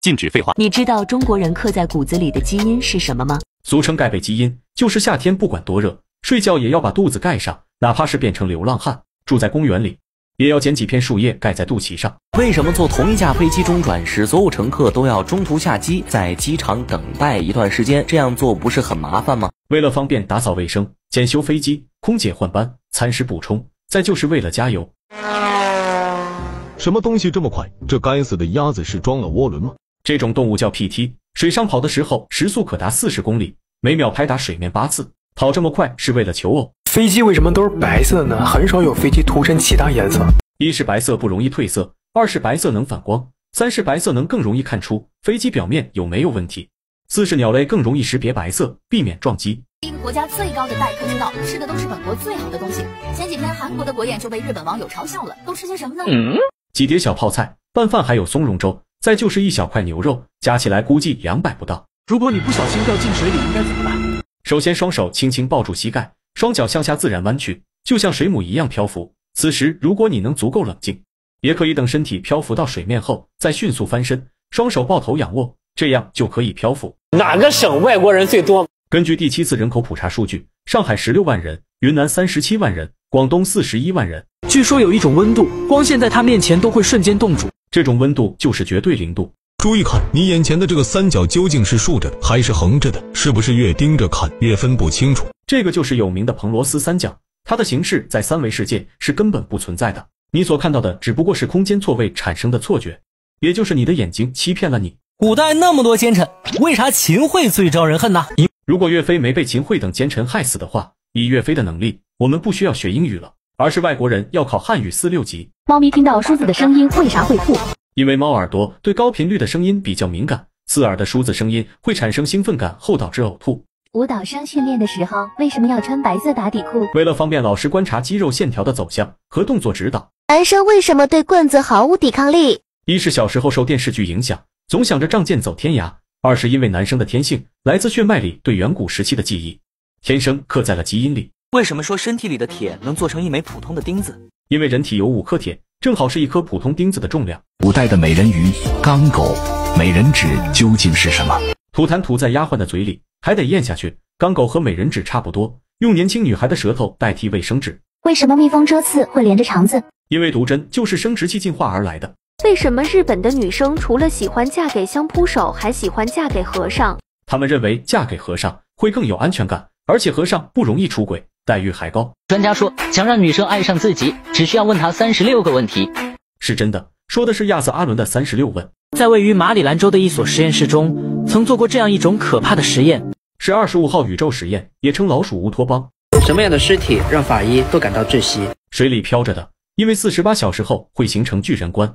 禁止废话。你知道中国人刻在骨子里的基因是什么吗？俗称盖被基因，就是夏天不管多热，睡觉也要把肚子盖上，哪怕是变成流浪汉，住在公园里，也要捡几片树叶盖在肚脐上。为什么坐同一架飞机中转时，所有乘客都要中途下机，在机场等待一段时间？这样做不是很麻烦吗？为了方便打扫卫生、检修飞机、空姐换班、餐食补充，再就是为了加油。什么东西这么快？这该死的鸭子是装了涡轮吗？这种动物叫 PT，水上跑的时候时速可达四十公里，每秒拍打水面八次。跑这么快是为了求偶。飞机为什么都是白色的呢？很少有飞机涂成其他颜色。一是白色不容易褪色，二是白色能反光，三是白色能更容易看出飞机表面有没有问题，四是鸟类更容易识别白色，避免撞击。一个国家最高的待客之道，吃的都是本国最好的东西。前几天韩国的国宴就被日本网友嘲笑了，都吃些什么呢？嗯几碟小泡菜、拌饭，还有松茸粥，再就是一小块牛肉，加起来估计两百不到。如果你不小心掉进水里，应该怎么办？首先，双手轻轻抱住膝盖，双脚向下自然弯曲，就像水母一样漂浮。此时，如果你能足够冷静，也可以等身体漂浮到水面后，再迅速翻身，双手抱头仰卧，这样就可以漂浮。哪个省外国人最多？根据第七次人口普查数据，上海十六万人，云南三十七万人，广东四十一万人。据说有一种温度，光线在它面前都会瞬间冻住，这种温度就是绝对零度。注意看，你眼前的这个三角究竟是竖着的还是横着的？是不是越盯着看越分不清楚？这个就是有名的彭罗斯三角，它的形式在三维世界是根本不存在的，你所看到的只不过是空间错位产生的错觉，也就是你的眼睛欺骗了你。古代那么多奸臣，为啥秦桧最招人恨呢？如果岳飞没被秦桧等奸臣害死的话，以岳飞的能力，我们不需要学英语了。而是外国人要考汉语四六级。猫咪听到梳子的声音为啥会吐？因为猫耳朵对高频率的声音比较敏感，刺耳的梳子声音会产生兴奋感后导致呕吐。舞蹈生训练的时候为什么要穿白色打底裤？为了方便老师观察肌肉线条的走向和动作指导。男生为什么对棍子毫无抵抗力？一是小时候受电视剧影响，总想着仗剑走天涯；二是因为男生的天性来自血脉里对远古时期的记忆，天生刻在了基因里。为什么说身体里的铁能做成一枚普通的钉子？因为人体有五克铁，正好是一颗普通钉子的重量。古代的美人鱼、钢狗、美人指究竟是什么？吐痰吐在丫鬟的嘴里，还得咽下去。钢狗和美人指差不多，用年轻女孩的舌头代替卫生纸。为什么蜜蜂蛰刺会连着肠子？因为毒针就是生殖器进化而来的。为什么日本的女生除了喜欢嫁给相扑手，还喜欢嫁给和尚？他们认为嫁给和尚会更有安全感，而且和尚不容易出轨。待遇还高。专家说，想让女生爱上自己，只需要问她三十六个问题。是真的，说的是亚瑟·阿伦的三十六问。在位于马里兰州的一所实验室中，曾做过这样一种可怕的实验，是二十五号宇宙实验，也称老鼠乌托邦。什么样的尸体让法医都感到窒息？水里漂着的，因为四十八小时后会形成巨人观。